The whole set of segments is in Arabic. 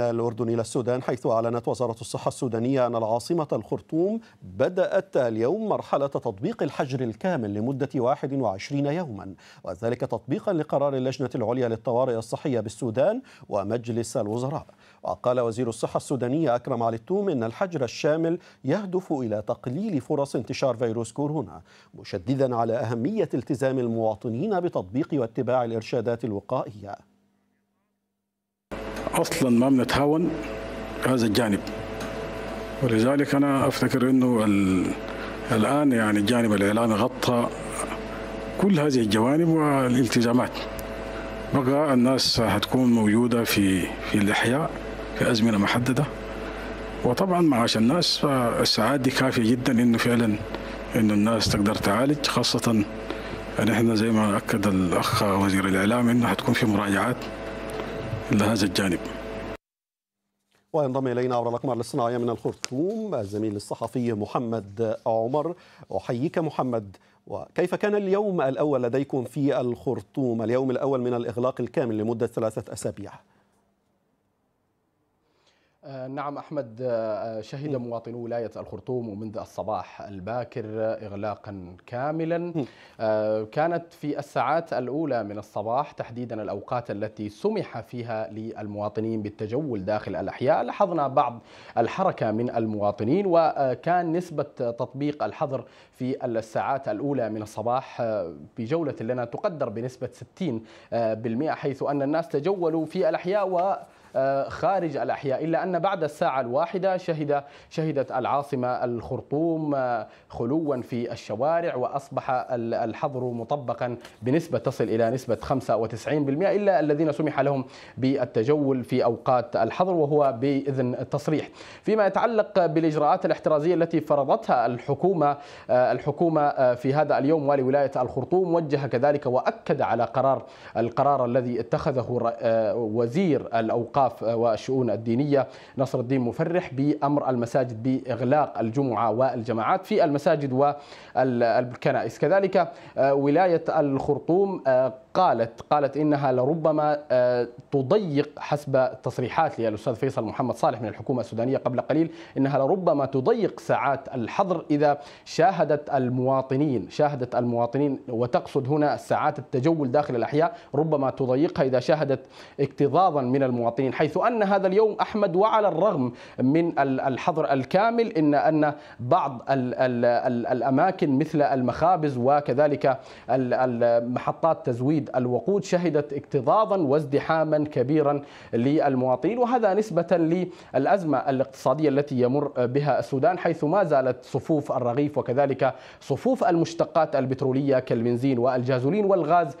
الأردن إلى السودان حيث أعلنت وزارة الصحة السودانية أن العاصمة الخرطوم بدأت اليوم مرحلة تطبيق الحجر الكامل لمدة 21 يوما وذلك تطبيقا لقرار اللجنة العليا للطوارئ الصحية بالسودان ومجلس الوزراء. وقال وزير الصحة السودانية أكرم علي التوم إن الحجر الشامل يهدف إلى تقليل فرص انتشار فيروس كورونا مشددا على أهمية التزام المواطنين بتطبيق واتباع الإرشادات الوقائية. أصلا ما بنتهاون هذا الجانب. ولذلك أنا أفتكر إنه الآن يعني الجانب الاعلامي غطى كل هذه الجوانب والالتزامات. بقى الناس هتكون موجودة في في الإحياء في أزمنة محددة. وطبعا معاش الناس الساعات دي كافية جدا إنه فعلا إنه الناس تقدر تعالج خاصة إن إحنا زي ما أكد الأخ وزير الإعلام إنه حتكون في مراجعات. لهذا الجانب. وينضم إلينا عبر الأقمار الاصطناعية من الخرطوم الزميل الصحفي محمد عمر. أحييك محمد وكيف كان اليوم الأول لديكم في الخرطوم؟ اليوم الأول من الإغلاق الكامل لمدة ثلاثة أسابيع. نعم أحمد شهد مواطنو ولاية الخرطوم ومنذ الصباح الباكر إغلاقا كاملا. كانت في الساعات الأولى من الصباح تحديدا الأوقات التي سمح فيها للمواطنين بالتجول داخل الأحياء. لاحظنا بعض الحركة من المواطنين وكان نسبة تطبيق الحظر في الساعات الأولى من الصباح بجولة لنا تقدر بنسبة 60% حيث أن الناس تجولوا في الأحياء و خارج الأحياء إلا أن بعد الساعة الواحدة شهد شهدت العاصمة الخرطوم خلوا في الشوارع وأصبح الحظر مطبقا بنسبة تصل إلى نسبة 95% إلا الذين سمح لهم بالتجول في أوقات الحظر وهو بإذن التصريح. فيما يتعلق بالإجراءات الاحترازية التي فرضتها الحكومة الحكومة في هذا اليوم والي ولاية الخرطوم وجه كذلك وأكد على قرار القرار الذي اتخذه وزير الأوقاف الأوقاف والشؤون الدينية. نصر الدين مفرح بأمر المساجد بإغلاق الجمعة والجماعات في المساجد والكنائس كذلك ولاية الخرطوم قالت قالت إنها لربما تضيق حسب تصريحات للأستاذ فيصل محمد صالح من الحكومة السودانية قبل قليل إنها لربما تضيق ساعات الحظر إذا شاهدت المواطنين شاهدت المواطنين وتقصد هنا ساعات التجول داخل الأحياء ربما تضيقها إذا شاهدت اكتظاظا من المواطنين حيث أن هذا اليوم أحمد وعلى الرغم من الحظر الكامل إن أن بعض ال ال ال الأماكن مثل المخابز وكذلك محطات تزويد الوقود شهدت اكتظاظا وازدحاما كبيرا للمواطنين وهذا نسبة للأزمة الاقتصادية التي يمر بها السودان حيث ما زالت صفوف الرغيف وكذلك صفوف المشتقات البترولية كالبنزين والجازولين والغاز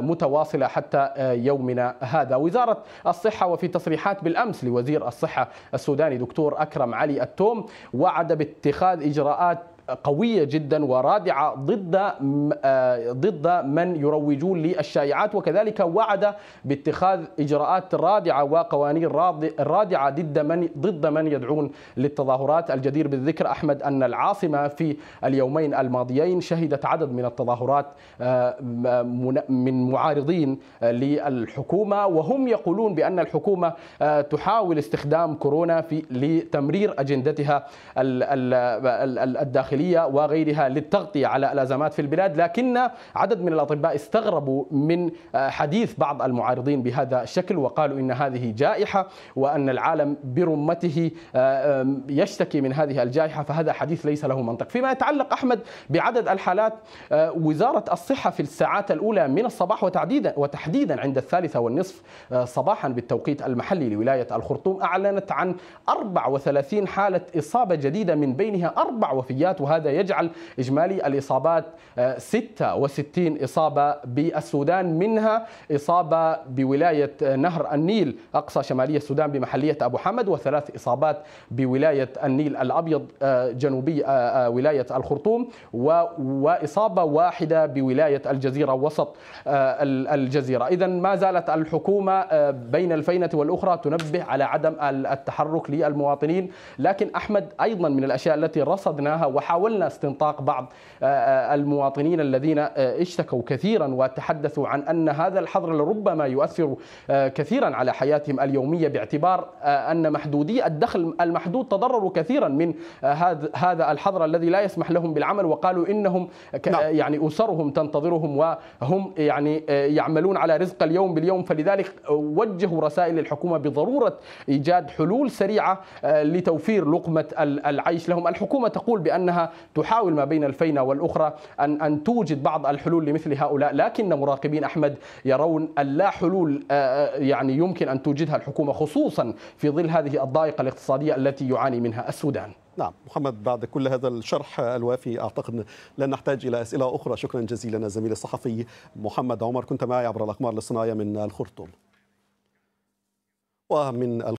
متواصلة حتى يومنا هذا. وزارة الصحة وفي تصريحات بالأمس لوزير الصحة السوداني دكتور أكرم علي التوم وعد باتخاذ إجراءات قوية جدا ورادعة ضد ضد من يروجون للشائعات. وكذلك وعد باتخاذ إجراءات رادعة وقوانين رادعة ضد من ضد من يدعون للتظاهرات. الجدير بالذكر أحمد أن العاصمة في اليومين الماضيين شهدت عدد من التظاهرات من معارضين للحكومة. وهم يقولون بأن الحكومة تحاول استخدام كورونا في لتمرير أجندتها الداخلية. الداخلية وغيرها للتغطية على ألأزمات في البلاد لكن عدد من الأطباء استغربوا من حديث بعض المعارضين بهذا الشكل وقالوا إن هذه جائحة وأن العالم برمته يشتكي من هذه الجائحة فهذا حديث ليس له منطق. فيما يتعلق أحمد بعدد الحالات وزارة الصحة في الساعات الأولى من الصباح وتحديدا وتحديدا عند الثالثة والنصف صباحا بالتوقيت المحلي لولاية الخرطوم أعلنت عن 34 حالة إصابة جديدة من بينها أربع وفيات وهذا يجعل إجمالي الإصابات 66 إصابة بالسودان منها إصابة بولاية نهر النيل أقصى شمالية السودان بمحلية أبو حمد وثلاث إصابات بولاية النيل الأبيض جنوبي ولاية الخرطوم وإصابة واحدة بولاية الجزيرة وسط الجزيرة. إذا ما زالت الحكومة بين الفينة والأخرى تنبه على عدم التحرك للمواطنين لكن أحمد أيضا من الأشياء التي رصدناها وحاولنا حاولنا استنطاق بعض المواطنين الذين اشتكوا كثيرا وتحدثوا عن أن هذا الحظر لربما يؤثر كثيرا على حياتهم اليومية باعتبار أن محدودي الدخل المحدود تضرروا كثيرا من هذا الحظر الذي لا يسمح لهم بالعمل وقالوا إنهم نعم. يعني أسرهم تنتظرهم وهم يعني يعملون على رزق اليوم باليوم فلذلك وجهوا رسائل للحكومه بضرورة إيجاد حلول سريعة لتوفير لقمة العيش لهم، الحكومة تقول تحاول ما بين الفينة والأخرى ان أن توجد بعض الحلول لمثل هؤلاء، لكن مراقبين أحمد يرون أن لا حلول يعني يمكن أن توجدها الحكومة خصوصا في ظل هذه الضائقة الاقتصادية التي يعاني منها السودان. نعم محمد بعد كل هذا الشرح الوافي أعتقد لن نحتاج إلى أسئلة أخرى. شكرا جزيلا زميلي الصحفي محمد عمر. كنت معي عبر الأقمار الاصطناعية من الخرطوم. ومن